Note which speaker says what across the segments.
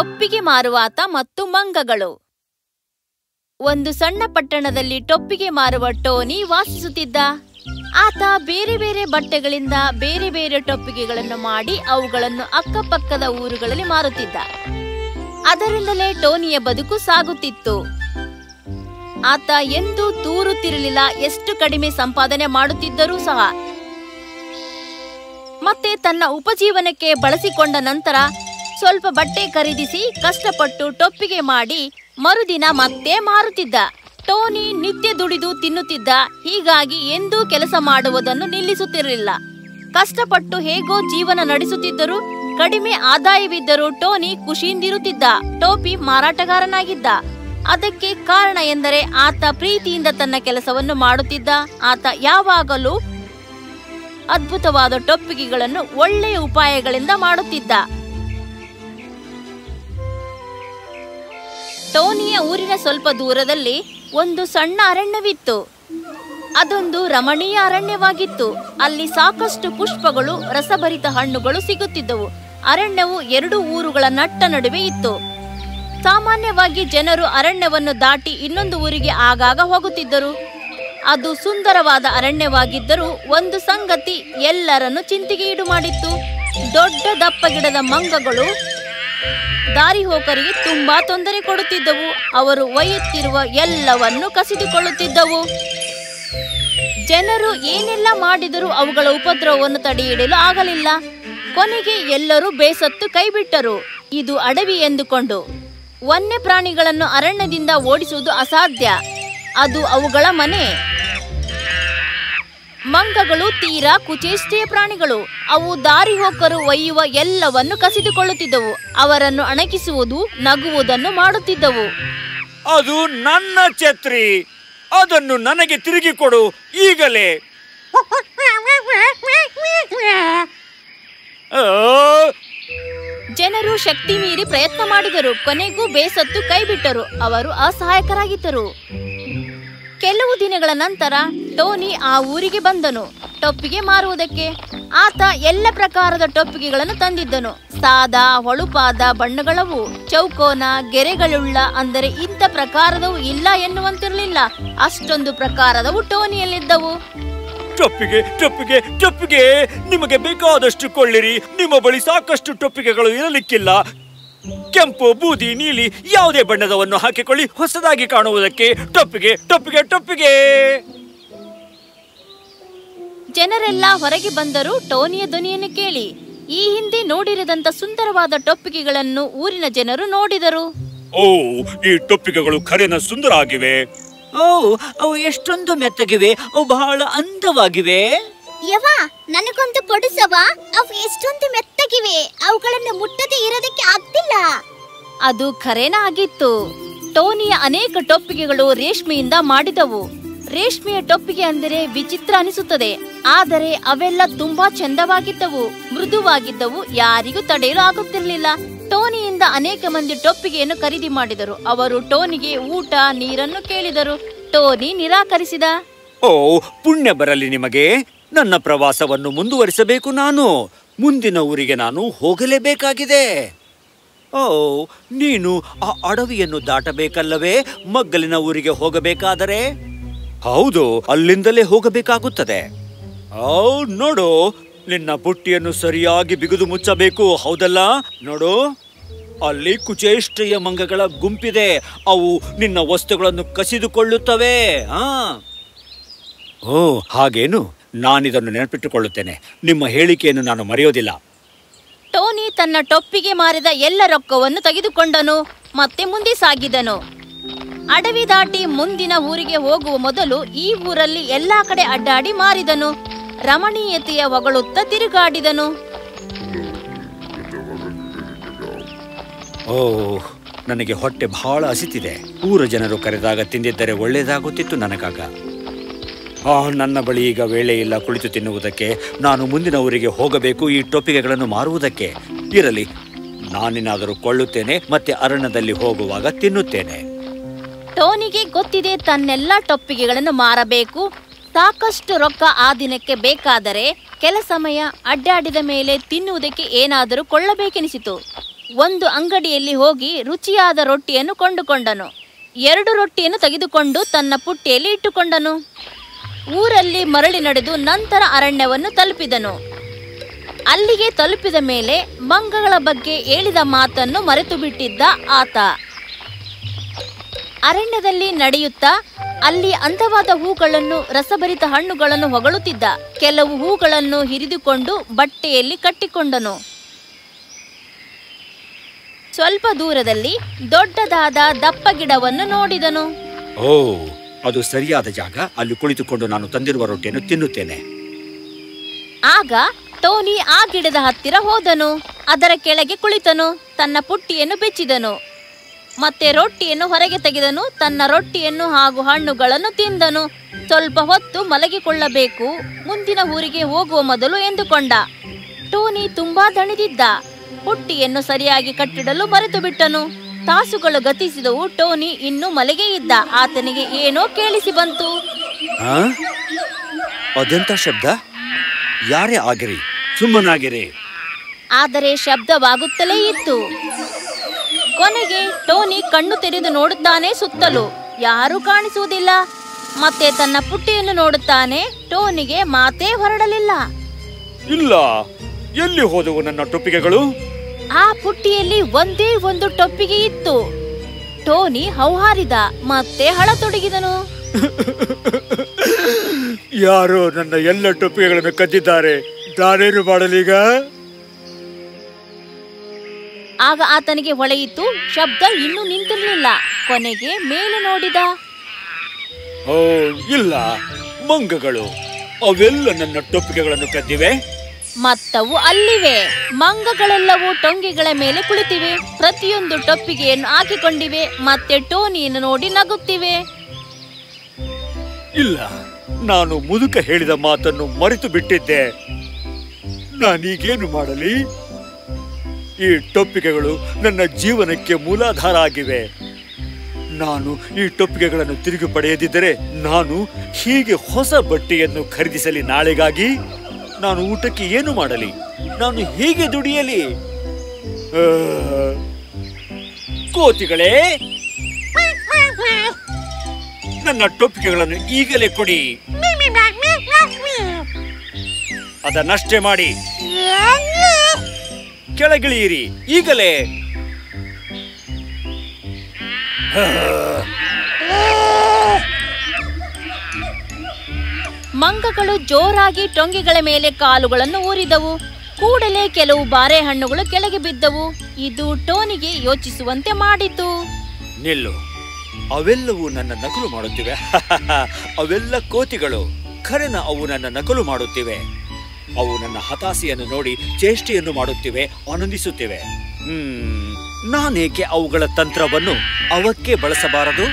Speaker 1: ಟೊಪ್ಪಿಗೆ ಮಾರುವಾತ ಮತ್ತು ಮಂಗಗಳು. ಒಂದು ಸಣ್ಣ ಪಟ್ಟಣದಲ್ಲಿ ಟೊಪ್ಪಿಗೆ ಮಾರುವ ಟೋನಿ ವಾಸಿಸುತ್ತಿದ್ದ. ಆತ ಬೇರೆ ಬೇರೆ ಬಟ್ಟೆಗಳಿಂದ ಬೇರೆ ಬೇರೆ ಟೊಪ್ಪಿಗೆಗಳನ್ನು ಮಾಡಿ ಅವುಗಳನ್ನು ಅಕ್ಕಪಕ್ಕದ ಊರುಗಳಲ್ಲಿ ಮಾರುತ್ತಿದ್ದ. ಅದರಿಂದಲೇ ಟೋನಿಯ ಬದುಕು ಸಾಗುತ್ತಿತ್ತು. ಆತ ಎಂದೂ ತೂರುತ್ತಿರಲಿಲ್ಲ, ಎಷ್ಟು ಕಡಿಮೆ ಸಂಪಾದನೆ ಮಾಡುತ್ತಿದ್ದರೂ ಸಹ. ಮತ್ತೆ ತನ್ನ ಉಪಜೀವನಕ್ಕೆ ಬಳಸಿಕೊಂಡ ನಂತರ ಸ್ವಲ್ಪ ಬಟ್ಟೆ ಖರೀದಿಸಿ ಕಷ್ಟಪಟ್ಟು ಟೊಪ್ಪಿಗೆ ಮಾಡಿ ಮರುದಿನ ಮತ್ತೆ ಮಾರುತ್ತಿದ್ದ. ಟೋನಿ ನಿತ್ಯ ದುಡಿದು ತಿನ್ನುತ್ತಿದ್ದ. ಹೀಗಾಗಿ ಎಂದೂ ಕೆಲಸ ಮಾಡುವುದನ್ನು ನಿಲ್ಲಿಸುತ್ತಿರಲಿಲ್ಲ. ಕಷ್ಟಪಟ್ಟು ಹೇಗೋ ಜೀವನ ನಡೆಸುತ್ತಿದ್ದರೂ ಕಡಿಮೆ ಆದಾಯವಿದ್ದರೂ ಟೋನಿ ಖುಷಿಯಿಂದಿರುತ್ತಿದ್ದ. ಟೋಪಿ ಮಾರಾಟಗಾರನಾಗಿದ್ದ. ಅದಕ್ಕೆ ಕಾರಣ ಎಂದರೆ ಆತ ಪ್ರೀತಿಯಿಂದ ತನ್ನ ಕೆಲಸವನ್ನು ಮಾಡುತ್ತಿದ್ದ. ಆತ ಯಾವಾಗಲೂ ಅದ್ಭುತವಾದ ಟೊಪ್ಪಿಗೆಗಳನ್ನು ಒಳ್ಳೆಯ ಉಪಾಯಗಳಿಂದ ಮಾಡುತ್ತಿದ್ದ. ಟೋನಿಯ ಊರಿನ ಸ್ವಲ್ಪ ದೂರದಲ್ಲಿ ಒಂದು ಸಣ್ಣ ಅರಣ್ಯವಿತ್ತು. ಅದೊಂದು ರಮಣೀಯ ಅರಣ್ಯವಾಗಿತ್ತು. ಅಲ್ಲಿ ಸಾಕಷ್ಟು ಪುಷ್ಪಗಳು, ರಸಭರಿತ ಹಣ್ಣುಗಳು ಸಿಗುತ್ತಿದ್ದವು. ಅರಣ್ಯವು ಎರಡು ಊರುಗಳ ನಟ್ಟ ನಡುವೆ ಇತ್ತು. ಸಾಮಾನ್ಯವಾಗಿ ಜನರು ಅರಣ್ಯವನ್ನು ದಾಟಿ ಇನ್ನೊಂದು ಊರಿಗೆ ಆಗಾಗ ಹೋಗುತ್ತಿದ್ದರು. ಅದು ಸುಂದರವಾದ ಅರಣ್ಯವಾಗಿದ್ದರೂ ಒಂದು ಸಂಗತಿ ಎಲ್ಲರನ್ನು ಚಿಂತೆಗೆ ಈಡು ಮಾಡಿತ್ತು ದೊಡ್ಡ ದಪ್ಪ ಗಿಡದ ಮಂಗಗಳು ದಾರಿ ಹೋಕರಿಗೆ ತುಂಬಾ ತೊಂದರೆ ಕೊಡುತ್ತಿದ್ದವು. ಅವರು ಒಯ್ಯುತ್ತಿರುವ ಎಲ್ಲವನ್ನು ಕಸಿದುಕೊಳ್ಳುತ್ತಿದ್ದವು. ಜನರು ಏನೆಲ್ಲ ಮಾಡಿದರೂ ಅವುಗಳ ಉಪದ್ರವವನ್ನು ತಡೆಯಿಡಲು ಆಗಲಿಲ್ಲ. ಕೊನೆಗೆ ಎಲ್ಲರೂ ಬೇಸತ್ತು ಕೈಬಿಟ್ಟರು. ಇದು ಅಡವಿ ಎಂದುಕೊಂಡು ವನ್ಯ ಪ್ರಾಣಿಗಳನ್ನು ಅರಣ್ಯದಿಂದ ಓಡಿಸುವುದು ಅಸಾಧ್ಯ. ಅದು ಅವುಗಳ ಮನೆ. ಮಂಗಗಳು ತೀರಾ ಕುಚೇಷ್ಟೆಯ ಪ್ರಾಣಿಗಳು. ಅವು ದಾರಿ ಹೋಕರು ಒಯ್ಯುವ ಎಲ್ಲವನ್ನು ಕಸಿದುಕೊಳ್ಳುತ್ತಿದ್ದವು. ಅವರನ್ನು ಅಣಕಿಸುವುದು ನಗುವುದನ್ನು ಮಾಡುತ್ತಿದ್ದವು.
Speaker 2: ಅದು ನನ್ನ ಛತ್ರಿ. ಅದನ್ನು ನನಗೆ ತಿರುಗಿ ಕೊಡು ಈಗಲೇ
Speaker 1: ಜನರು ಶಕ್ತಿ ಮೀರಿ ಪ್ರಯತ್ನ ಮಾಡಿದರು. ಕೊನೆಗೂ ಬೇಸತ್ತು ಕೈಬಿಟ್ಟರು. ಅವರು ಅಸಹಾಯಕರಾಗಿದ್ದರು. ಕೆಲವು ದಿನಗಳ ನಂತರ ಟೋನಿ ಆ ಊರಿಗೆ ಬಂದನು. ಟೊಪ್ಪಿಗೆ ಮಾರುವುದಕ್ಕೆ ಆತ ಎಲ್ಲ ಪ್ರಕಾರದ ಟೊಪ್ಪಿಗೆಗಳನ್ನು ತಂದಿದ್ದನು. ಸಾದಾ, ಹೊಳುಪಾದ ಬಣ್ಣಗಳವು ಚೌಕೋನ, ಗೆರೆಗಳುಳ್ಳ, ಅಂದರೆ ಇಂಥ ಪ್ರಕಾರದವು ಇಲ್ಲ ಎನ್ನುವಂತಿರಲಿಲ್ಲ. ಅಷ್ಟೊಂದು ಪ್ರಕಾರದವು ಟೋನಿಯಲ್ಲಿದ್ದವು.
Speaker 2: ಟೊಪ್ಪಿಗೆ ಟೊಪ್ಪಿಗೆ ಟೊಪ್ಪಿಗೆ! ನಿಮಗೆ ಬೇಕಾದಷ್ಟು ಕೊಳ್ಳಿರಿ. ನಿಮ್ಮ ಬಳಿ ಸಾಕಷ್ಟು ಟೊಪ್ಪಿಗೆಗಳು ಇರಲಿಕ್ಕಿಲ್ಲ. ಕೆಂಪು ಬೂದಿ ನೀಲಿ ಯಾವುದೇ ಬಣ್ಣದವನ್ನು ಹಾಕಿಕೊಳ್ಳಿ. ಹೊಸದಾಗಿ ಕಾಣುವುದಕ್ಕೆ ಟೊಪ್ಪಿಗೆ ಟೊಪ್ಪಿಗೆ ಟೊಪ್ಪಿಗೆ.
Speaker 1: ಜನರೆಲ್ಲ ಹೊರಗೆ ಬಂದರು ಟೋನಿಯ ಧ್ವನಿಯನ್ನು ಕೇಳಿ. ಈ ಹಿಂದೆ ನೋಡಿರದಂತ ಸುಂದರವಾದ ಟೊಪ್ಪಿಗೆಗಳನ್ನು ಊರಿನ ಜನರು ನೋಡಿದರು.
Speaker 2: ಓ ಈ ಟೊಪ್ಪಿಗೆಗಳು ಖರೇನ ಸುಂದರ ಆಗಿವೆ.
Speaker 3: ಓ ಅವು ಎಷ್ಟೊಂದು ಮೆತ್ತಗಿವೆ ಅವು ಬಹಳ ಅಂದವಾಗಿವೆ.
Speaker 4: ಯವ ನನಗೊಂದು ಕೊಡಿಸವ ಅವು ಎಷ್ಟೊಂದು ಮೆತ್ತಗಿವೆ. ಅವುಗಳನ್ನು ಮುಟ್ಟದೆ ಇರೋದಕ್ಕೆ ಆಗ್ತಿಲ್ಲ.
Speaker 1: ಅದು ಖರೇನ ಆಗಿತ್ತು. ಟೋನಿಯ ಅನೇಕ ಟೊಪ್ಪಿಗೆಗಳು ರೇಷ್ಮೆಯಿಂದ ಮಾಡಿದವು. ರೇಷ್ಮೆಯ ಟೊಪ್ಪಿಗೆ ಅಂದರೆ ವಿಚಿತ್ರ ಅನಿಸುತ್ತದೆ. ಆದರೆ ಅವೆಲ್ಲ ತುಂಬಾ ಚಂದವಾಗಿದ್ದವು. ಮೃದುವಾಗಿದ್ದವು. ಯಾರಿಗೂ ತಡೆಯಲು ಆಗುತ್ತಿರಲಿಲ್ಲ. ಟೋನಿಯಿಂದ ಅನೇಕ ಮಂದಿ ಟೊಪ್ಪಿಗೆಯನ್ನು ಖರೀದಿ ಮಾಡಿದರು. ಅವರು ಟೋನಿಗೆ ಊಟ ನೀರನ್ನು ಕೇಳಿದರು. ಟೋನಿ ನಿರಾಕರಿಸಿದ.
Speaker 2: ಓ ಪುಣ್ಯ ಬರಲಿ ನಿಮಗೆ. ನನ್ನ ಪ್ರವಾಸವನ್ನು ಮುಂದುವರಿಸಬೇಕು ನಾನು. ಮುಂದಿನ ಊರಿಗೆ ನಾನು ಹೋಗಲೇಬೇಕಾಗಿದೆ. ಓ, ನೀನು ಆ ಅಡವಿಯನ್ನು ದಾಟಬೇಕಲ್ಲವೇ? ಮಗ್ಗಲಿನ ಊರಿಗೆ ಹೋಗಬೇಕಾದರೆ? ಹೌದು, ಅಲ್ಲಿಂದಲೇ ಹೋಗಬೇಕಾಗುತ್ತದೆ. ಓ, ನೋಡು, ನಿನ್ನ ಬುಟ್ಟಿಯನ್ನು ಸರಿಯಾಗಿ ಬಿಗಿದು ಮುಚ್ಚಬೇಕು, ಹೌದಲ್ಲ? ನೋಡು, ಅಲ್ಲಿ ಕುಚೇಷ್ಟೆಯ ಮಂಗಗಳ ಗುಂಪಿದೆ. ಅವು ನಿನ್ನ ವಸ್ತುಗಳನ್ನು ಕಸಿದುಕೊಳ್ಳುತ್ತವೆ. ಹಾ. ಓ, ಹಾಗೇನು? ನಾನಿದನ್ನು ನೆನಪಿಟ್ಟುಕೊಳ್ಳುತ್ತೇನೆ. ನಿಮ್ಮ ಹೇಳಿಕೆಯನ್ನು ನಾನು ಮರೆಯೋದಿಲ್ಲ.
Speaker 1: ಟೋನಿ ತನ್ನ ಟೊಪ್ಪಿಗೆ ಮಾರಿದ ಎಲ್ಲ ರೊಕ್ಕವನ್ನು ತೆಗೆದುಕೊಂಡನು ಮತ್ತೆ ಮುಂದೆ ಸಾಗಿದನು. ಅಡವಿ ದಾಟಿ ಮುಂದಿನ ಊರಿಗೆ ಹೋಗುವ ಮೊದಲು ಈ ಊರಲ್ಲಿ ಎಲ್ಲಾ ಕಡೆ ಅಡ್ಡಾಡಿ ಮಾರಿದನು. ರಮಣೀಯತೆಯ ಹೊಗಳುತ್ತ ತಿರುಗಾಡಿದನು.
Speaker 2: ಓ ನನಗೆ ಹೊಟ್ಟೆ ಬಹಳ ಹಸಿತಿದೆ. ಊರ ಜನರು ಕರೆದಾಗ ತಿಂದಿದ್ದರೆ ಒಳ್ಳೆಯದಾಗುತ್ತಿತ್ತು ನನಗಾಗ. ಆ, ನನ್ನ ಬಳಿ ಈಗ ವೇಳೆ ಇಲ್ಲ, ಕುಳಿತು ತಿನ್ನುವುದಕ್ಕೆ. ನಾನು ಮುಂದಿನ ಊರಿಗೆ ಹೋಗಬೇಕು, ಈ ಟೊಪ್ಪಿಗೆಗಳನ್ನು ಮಾರುವುದಕ್ಕೆ. ಇರಲಿ, ನಾನೇನಾದರೂ ಕೊಳ್ಳುತ್ತೇನೆ, ಮತ್ತೆ ಅರಣ್ಯದಲ್ಲಿ ಹೋಗುವಾಗ ತಿನ್ನುತ್ತೇನೆ.
Speaker 1: ಟೋನಿಗೆ ಗೊತ್ತಿದೆ ತನ್ನೆಲ್ಲ ಟೊಪ್ಪಿಗೆಗಳನ್ನು ಮಾರಬೇಕು. ಸಾಕಷ್ಟು ರೊಕ್ಕ ಆ ದಿನಕ್ಕೆ ಬೇಕಾದರೆ, ಕೆಲ ಸಮಯ ಅಡ್ಡಾಡಿದ ಮೇಲೆ ತಿನ್ನುವುದಕ್ಕೆ ಏನಾದರೂ ಕೊಳ್ಳಬೇಕೆನಿಸಿತು. ಒಂದು ಅಂಗಡಿಯಲ್ಲಿ ಹೋಗಿ ರುಚಿಯಾದ ರೊಟ್ಟಿಯನ್ನು ಕೊಂಡುಕೊಂಡನು. ಎರಡು ರೊಟ್ಟಿಯನ್ನು ತೆಗೆದುಕೊಂಡು ತನ್ನ ಪುಟ್ಟಿಯಲ್ಲಿ ಇಟ್ಟುಕೊಂಡನು. ಊರಲ್ಲಿ ಮರಳಿ ನಡೆದು ನಂತರ ಅರಣ್ಯವನ್ನು ತಲುಪಿದನು. ಅಲ್ಲಿಗೆ ತಲುಪಿದ ಮೇಲೆ ಮಂಗಗಳ ಬಗ್ಗೆ ಹೇಳಿದ ಮಾತನ್ನು ಮರೆತು ಬಿಟ್ಟಿದ್ದ ಆತ. ಅರಣ್ಯದಲ್ಲಿ ನಡೆಯುತ್ತಾ ಅಲ್ಲಿ ಅಂದವಾದ ಹೂಗಳನ್ನು, ರಸಭರಿತ ಹಣ್ಣುಗಳನ್ನು ಹೊಗಳುತ್ತಿದ್ದ. ಕೆಲವು ಹೂಗಳನ್ನು ಹಿರಿದುಕೊಂಡು ಬಟ್ಟೆಯಲ್ಲಿ ಕಟ್ಟಿಕೊಂಡನು. ಸ್ವಲ್ಪ ದೂರದಲ್ಲಿ ದೊಡ್ಡದಾದ ದಪ್ಪ ಗಿಡವನ್ನು ನೋಡಿದನು.
Speaker 2: ಅದು ಸರಿಯಾದ ಜಾಗ. ಅಲ್ಲಿ ಕುಳಿತುಕೊಂಡು ನಾನು ತಂದಿರುವ ರೊಟ್ಟಿಯನ್ನು ತಿನ್ನುತ್ತೇನೆ.
Speaker 1: ಆಗ ಟೋನಿ ಆ ಗಿಡದ ಹತ್ತಿರ ಹೋದನು. ಅದರ ಕೆಳಗೆ ಕುಳಿತನು. ತನ್ನ ಪುಟ್ಟಿಯನ್ನು ಬೆಚ್ಚಿದನು. ಮತ್ತೆ ರೊಟ್ಟಿಯನ್ನು ಹೊರಗೆ ತೆಗೆದನು. ತನ್ನ ರೊಟ್ಟಿಯನ್ನು ಹಾಗೂ ಹಣ್ಣುಗಳನ್ನು ತಿಂದನು. ಸ್ವಲ್ಪ ಹೊತ್ತು ಮಲಗಿಕೊಳ್ಳಬೇಕು. ಮುಂದಿನ ಊರಿಗೆ ಹೋಗುವ ಮೊದಲು ಎಂದುಕೊಂಡ. ಟೋನಿ ತುಂಬಾ ದಣಿದಿದ್ದ. ಪುಟ್ಟಿಯನ್ನು ಸರಿಯಾಗಿ ಕಟ್ಟಿಡಲು ಮರೆತು ಬಿಟ್ಟನು ತಾಸುಗಳು ಗತಿಸಿದವು ಟೋನಿ ಇನ್ನು ಮಲಗೆ ಇದ್ದ. ಆತನಿಗೆ ಏನೋ ಕೇಳಿಸಿ ಬಂತು.
Speaker 2: ಆ? ಅದೆಂತ ಶಬ್ದ? ಯಾರೇ ಆಗಿರಿ? ಸುಮ್ಮನಾಗಿರಿ.
Speaker 1: ಆದರೆ ಶಬ್ದವಾಗುತ್ತಲೇ ಇತ್ತು. ಕೊನೆಗೆ ಟೋನಿ ಕಣ್ಣು ತೆರೆದು ನೋಡುತ್ತಾನೆ ಸುತ್ತಲೂ. ಯಾರೂ ಕಾಣಿಸುವುದಿಲ್ಲ. ಮತ್ತೆ ತನ್ನ ಪುಟ್ಟಿಯನ್ನು ನೋಡುತ್ತಾನೆ ಟೋನಿಗೆ ಮಾತೇ ಹೊರಡಲಿಲ್ಲ.
Speaker 2: ಇಲ್ಲ. ಎಲ್ಲಿ ಹೋದವು ನನ್ನ ಟೊಪ್ಪಿಗೆಗಳು?
Speaker 1: ಆ ಪುಟ್ಟಿಯಲ್ಲಿ ಒಂದೇ ಒಂದು ಟೊಪ್ಪಿಗೆ ಇತ್ತು. ಟೋನಿ ಹೌಹಾರಿದ ಮತ್ತೆ ಹಳತೊಡಗಿದನು.
Speaker 2: ಯಾರೋ ನನ್ನ ಎಲ್ಲ ಟೊಪ್ಪಿಗೆಗಳನ್ನು ಕದ್ದಿದ್ದಾರೆ. ನಾನೇನು ಮಾಡಲೀಗ
Speaker 1: ಆಗ ಆತನಿಗೆ ಹೊಳೆಯಿತು ಶಬ್ದ ಇನ್ನೂ ನಿಂತಿರಲಿಲ್ಲ. ಕೊನೆಗೆ ಮೇಲೆ ನೋಡಿದ.
Speaker 2: ಓ ಇಲ್ಲ ಮಂಗಗಳು ಅವೆಲ್ಲ ನನ್ನ ಟೊಪ್ಪಿಗೆಗಳನ್ನು ಕದ್ದಿವೆ?
Speaker 1: ಮತ್ತವು ಅಲ್ಲಿವೆ. ಮಂಗಗಳೆಲ್ಲವೂ ಟೊಂಗಿಗಳ ಮೇಲೆ ಕುಳಿತಿವೆ. ಪ್ರತಿಯೊಂದು ಟೊಪ್ಪಿಗೆಯನ್ನು ಹಾಕಿಕೊಂಡಿವೆ. ಮತ್ತೆ ಟೋನಿಯನ್ನು ನೋಡಿ ನಗುತ್ತಿವೆ.
Speaker 2: ಇಲ್ಲ, ನಾನು ಮುದುಕ ಹೇಳಿದ ಮಾತನ್ನು ಮರೆತು ಬಿಟ್ಟಿದ್ದೆ. ನಾನೀಗೇನು ಮಾಡಲಿ? ಈ ಟೊಪ್ಪಿಗೆಗಳು ನನ್ನ ಜೀವನಕ್ಕೆ ಮೂಲಾಧಾರ ಆಗಿವೆ. ನಾನು ಈ ಟೊಪ್ಪಿಗೆಗಳನ್ನು ತಿರುಗಿ ಪಡೆಯದಿದ್ದರೆ ನಾನು ಹೀಗೆ ಹೊಸ ಬಟ್ಟೆಯನ್ನು ಖರೀದಿಸಲಿ ನಾಳೆಗಾಗಿ? ನಾನು ಊಟಕ್ಕೆ ಏನು ಮಾಡಲಿ? ನಾನು ಹೀಗೆ ದುಡಿಯಲಿ? ಕೋತಿಗಳೇ! ನನ್ನ ಟೊಪ್ಪಿಗೆಗಳನ್ನು ಈಗಲೇ ಕೊಡಿ. ಅದನ್ನಷ್ಟೇ ಮಾಡಿ. ಕೆಳಗಿಳಿಯಿರಿ, ಈಗಲೇ.
Speaker 1: ಮಂಗಗಳು ಜೋರಾಗಿ ಟೊಂಗಿಗಳ ಮೇಲೆ ಕಾಲುಗಳನ್ನು ಊರಿದವು. ಕೂಡಲೇ ಕೆಲವು ಬಾರೆ ಹಣ್ಣುಗಳು ಕೆಳಗೆ ಬಿದ್ದವು. ಇದು ಟೋನಿಗೆ ಯೋಚಿಸುವಂತೆ ಮಾಡಿತು.
Speaker 2: ನಿಲ್ಲು, ಅವೆಲ್ಲವೂ ನನ್ನ ನಕಲು ಮಾಡುತ್ತಿವೆ. ಅವೆಲ್ಲ ಕೋತಿಗಳು, ಖರೆನ ಅವು ನನ್ನ ನಕಲು ಮಾಡುತ್ತಿವೆ. ಅವು ನನ್ನ ಹತಾಸೆಯನ್ನು ನೋಡಿ ಚೇಷ್ಟೆಯನ್ನು ಮಾಡುತ್ತಿವೆ, ಆನಂದಿಸುತ್ತಿವೆ. ಹ್ಮ್, ನಾನೇಕೆ ಅವುಗಳ ತಂತ್ರವನ್ನು ಅವಕ್ಕೆ ಬಳಸಬಾರದು?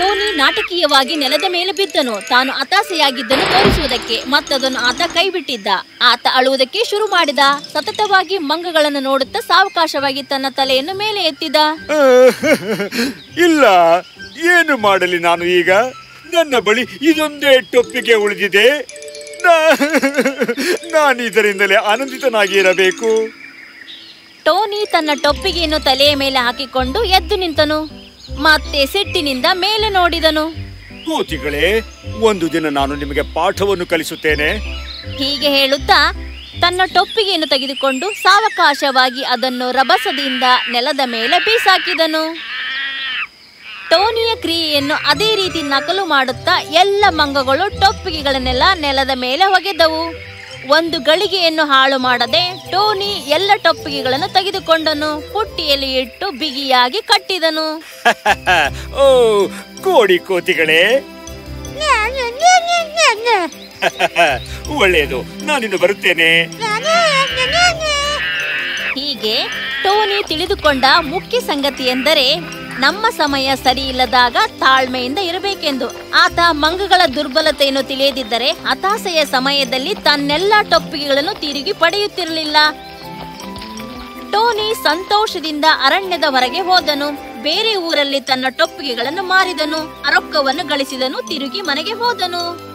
Speaker 1: ಟೋನಿ ನಾಟಕೀಯವಾಗಿ ನೆಲದ ಮೇಲೆ ಬಿದ್ದನು. ತಾನು ಹತಾಸೆಯಾಗಿದ್ದನ್ನು ತೋರಿಸುವುದಕ್ಕೆ ಮತ್ತದನ್ನು ಆತ ಕೈಬಿಟ್ಟಿದ್ದ. ಆತ ಅಳುವುದಕ್ಕೆ ಶುರು ಮಾಡಿದ. ಸತತವಾಗಿ ಮಂಗಗಳನ್ನು ನೋಡುತ್ತಾ ಸಾವಕಾಶವಾಗಿ ತನ್ನ ತಲೆಯನ್ನು ಮೇಲೆ ಎತ್ತಿದ.
Speaker 2: ಇಲ್ಲ ಏನು ಮಾಡಲಿ ನಾನು ಈಗ? ನನ್ನ ಬಳಿ ಇದೊಂದೇ ಟೊಪ್ಪಿಗೆ ಉಳಿದಿದೆ. ನಾನು ಇದರಿಂದಲೇ ಆನಂದಿತನಾಗಿ ಇರಬೇಕು
Speaker 1: ಟೋನಿ ತನ್ನ ಟೊಪ್ಪಿಗೆಯನ್ನು ತಲೆಯ ಮೇಲೆ ಹಾಕಿಕೊಂಡು ಎದ್ದು ನಿಂತನು. ಮತ್ತೆ ಸಿಟ್ಟಿನಿಂದ ಮೇಲೆ ನೋಡಿದನು.
Speaker 2: ಕೋತಿಗಳೇ ಒಂದು ದಿನ ನಾನು ನಿಮಗೆ ಪಾಠವನ್ನು ಕಲಿಸುತ್ತೇನೆ.
Speaker 1: ಹೀಗೆ ಹೇಳುತ್ತಾ ತನ್ನ ಟೊಪ್ಪಿಗೆಯನ್ನು ತೆಗೆದುಕೊಂಡು ಸಾವಕಾಶವಾಗಿ ಅದನ್ನು ರಭಸದಿಂದ ನೆಲದ ಮೇಲೆ ಬೀಸಾಕಿದನು. ಟೋನಿಯ ಕ್ರಿಯೆಯನ್ನು ಅದೇ ರೀತಿ ನಕಲು ಮಾಡುತ್ತಾ ಎಲ್ಲ ಮಂಗಗಳು ಟೊಪ್ಪಿಗೆಗಳನ್ನೆಲ್ಲ ನೆಲದ ಮೇಲೆ ಒಗೆದವು ಒಂದು ಗಳಿಗೆಯನ್ನು ಹಾಳು ಮಾಡದೆ ಟೋನಿ ಎಲ್ಲ ಟೊಪ್ಪಿಗೆಗಳನ್ನು ತೆಗೆದುಕೊಂಡನು. ಪುಟ್ಟಿಯಲ್ಲಿ ಇಟ್ಟು ಬಿಗಿಯಾಗಿ ಕಟ್ಟಿದನು.
Speaker 2: ಓ ಕೋಡಿ ಕೋತಿಗಳೇ. ಒಳ್ಳೆಯದು ನಾನಿನ್ನು ಬರುತ್ತೇನೆ.
Speaker 1: ಹೀಗೆ ಟೋನಿ ತಿಳಿದುಕೊಂಡ ಮುಖ್ಯ ಸಂಗತಿ ಎಂದರೆ ನಮ್ಮ ಸಮಯ ಸರಿ ಇಲ್ಲದಾಗ ತಾಳ್ಮೆಯಿಂದ ಇರಬೇಕೆಂದು. ಆತ ಮಂಗಗಳ ದುರ್ಬಲತೆಯನ್ನು ತಿಳಿಯದಿದ್ದರೆ ಹತಾಸೆಯ ಸಮಯದಲ್ಲಿ ತನ್ನೆಲ್ಲ ಟೊಪ್ಪಿಗೆಗಳನ್ನು ತಿರುಗಿ ಪಡೆಯುತ್ತಿರಲಿಲ್ಲ. ಟೋನಿ ಸಂತೋಷದಿಂದ ಅರಣ್ಯದ ಹೊರಗೆ ಹೋದನು. ಬೇರೆ ಊರಲ್ಲಿ ತನ್ನ ಟೊಪ್ಪಿಗೆಗಳನ್ನು ಮಾರಿದನು. ರೊಕ್ಕವನ್ನು ಗಳಿಸಿದನು. ತಿರುಗಿ ಮನೆಗೆ ಹೋದನು.